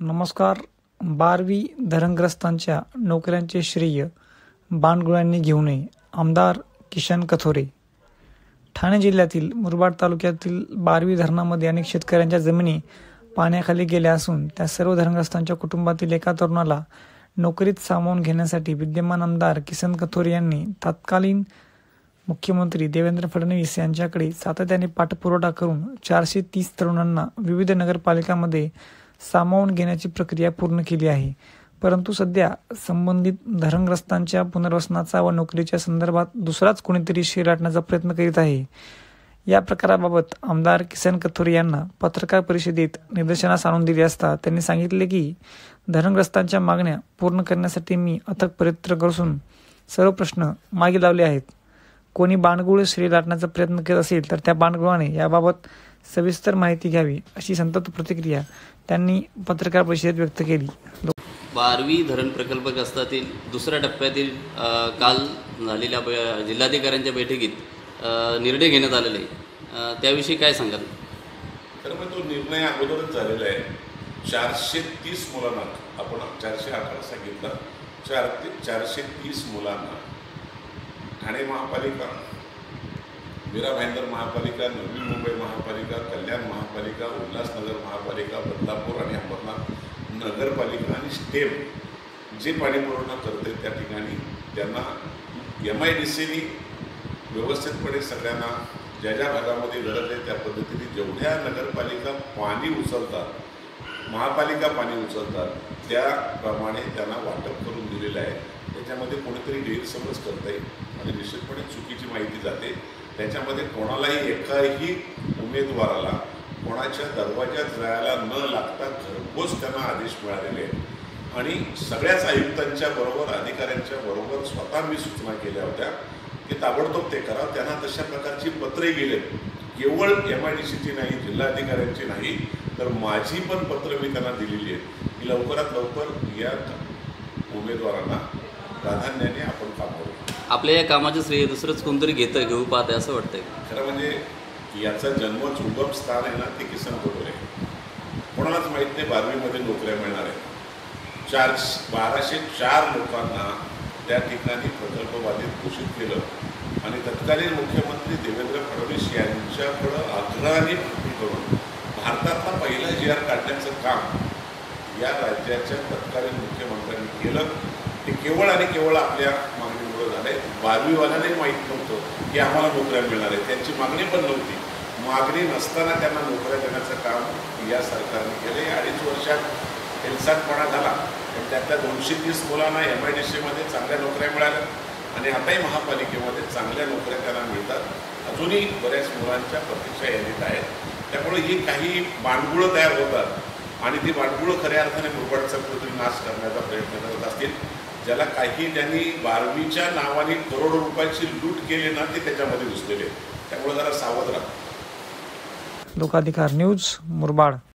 नमस्कार. बारवी धरणग्रस्तांच्या नोकऱ्यांचे श्रेय बाणगुळ्यांनी घेऊ नये. आमदार किशन कथोरे. ठाणे जिल्ह्यातील मुरबाड तालुक्यातील बारवी धरणामध्ये अनेक शेतकऱ्यांच्या जमिनी पाण्याखाली गेल्या असून त्या सर्व धरणग्रस्तांच्या कुटुंबातील एका तरुणाला नोकरीत सामावून घेण्यासाठी विद्यमान आमदार किसन कथोरे यांनी तत्कालीन मुख्यमंत्री देवेंद्र फडणवीस यांच्याकडे सातत्याने पाठपुरवठा करून चारशे तीस तरुणांना विविध नगरपालिकांमध्ये सामावून घेण्याची प्रक्रिया पूर्ण केली आहे. परंतु सध्या संबंधित धरणग्रस्तांच्या पुनर्वसनाचा व नोकरीच्या संदर्भात दुसराच कोणीतरी शिराटण्याचा प्रयत्न करीत आहे. या प्रकाराबाबत आमदार किसन कथोरे यांना पत्रकार परिषदेत निदर्शनास आणून दिले असता त्यांनी सांगितले की धरणग्रस्तांच्या मागण्या पूर्ण करण्यासाठी मी अथक प्रयत्न करून सर्व प्रश्न मागे लावले आहेत. कोणी बाणगुळ श्रेय लाटण्याचा प्रयत्न करत असेल तर त्या बाणगुळाने याबाबत सविस्तर माहिती घ्यावी अशी संतप्त प्रतिक्रिया त्यांनी पत्रकार परिषदेत व्यक्त केली. बारवी धरण प्रकल्पग्रस्तातील दुसऱ्या टप्प्यातील काल झालेल्या ब- जिल्हाधिकाऱ्यांच्या बैठकीत निर्णय घेण्यात आलेले. आहे त्याविषयी काय सांगाल? तर मग तो निर्णय अगोदरच झालेला आहे. चारशे तीस मुलांना आपण चारशे अकरा सांगितलं. चार ते चारशे तीस मुलांना ठाणे महापालिका मीरा भाईंदर महापालिका नवी मुंबई महापालिका कल्याण महापालिका उल्हासनगर महापालिका बदलापूर आणि अंबरनाथ नगरपालिका आणि स्टेम जे पाणी पुरवठा करते त्या ठिकाणी त्यांना एम आय डी सीनी व्यवस्थितपणे सगळ्यांना ज्या ज्या भागामध्ये गरज आहे त्या पद्धतीने जेवढ्या नगरपालिका पाणी उचलतात महापालिका पाणी उचलतात त्याप्रमाणे त्यांना वाटप करून दिलेलं आहे. त्याच्यामध्ये कोणीतरी गैरसमज करता येईल. आणि निश्चितपणे चुकीची माहिती जाते. त्याच्यामध्ये कोणालाही एकाही उमेदवाराला कोणाच्या दरवाज्यात जायला न लागता घरपोच त्यांना आदेश मिळालेले आहेत. आणि सगळ्याच आयुक्तांच्या बरोबर अधिकाऱ्यांच्या बरोबर स्वतः मी सूचना केल्या होत्या की ताबडतोब ते करा. त्यांना तशा प्रकारची पत्रे गेले. केवळ एम आय डी सीची नाही जिल्हाधिकाऱ्यांची नाही तर माझी पण पत्र मी त्यांना दिलेली आहेत की लवकरात लवकर या उमेदवारांना प्राधान्याने आपण काम करू. आपल्या या कामाचं श्रेय दुसरंच कोणतरी घेतं घेऊ पाहतं असं वाटतंय. खरं म्हणजे याचं जन्मच उगम स्थान आहे ना ते किसन कोटोरे कोणालाच माहीत नाही बारवीमध्ये नोकऱ्या मिळणार आहेत. चार बाराशे चार लोकांना त्या ठिकाणी प्रकल्प बाधित घोषित केलं. आणि तत्कालीन मुख्यमंत्री देवेंद्र फडणवीस यांच्याकडं आग्रहाने मागणी करून भारतातला पहिला जी आर काढण्याचं काम या राज्याच्या तत्कालीन मुख्यमंत्र्यांनी केलं. ते केवळ आणि केवळ आपल्या मागणीमुळे झालंय. बारवीवाल्यांनाही माहीत नव्हतं की आम्हाला नोकऱ्या मिळणार आहेत. त्यांची मागणी पण नव्हती. मागणी नसताना त्यांना नोकऱ्या देण्याचं काम या सरकारने केलं या अडीच वर्षात हिलसाटपणा झाला. पण त्यातल्या दोनशे तीस मुलांना एम आय डी सीमध्ये चांगल्या नोकऱ्या मिळाल्या. आणि आताही महापालिकेमध्ये चांगल्या नोकऱ्या त्यांना मिळतात. अजूनही बऱ्याच मुलांच्या प्रतीक्षा यादीत आहेत. त्यामुळे ही काही बांडगुळं तयार होतात. आणि ती बांडगुळं खऱ्या अर्थाने मुरबाडचा कुठेतरी नाश करण्याचा प्रयत्न करत असतील. ज्याला काही त्यांनी बारवीच्या नावाने करोडो रुपयाची लूट केली ना ते त्याच्यामध्ये घुसलेले त्यामुळे जरा सावध राहा. लोकाधिकार न्यूज मुरबाड.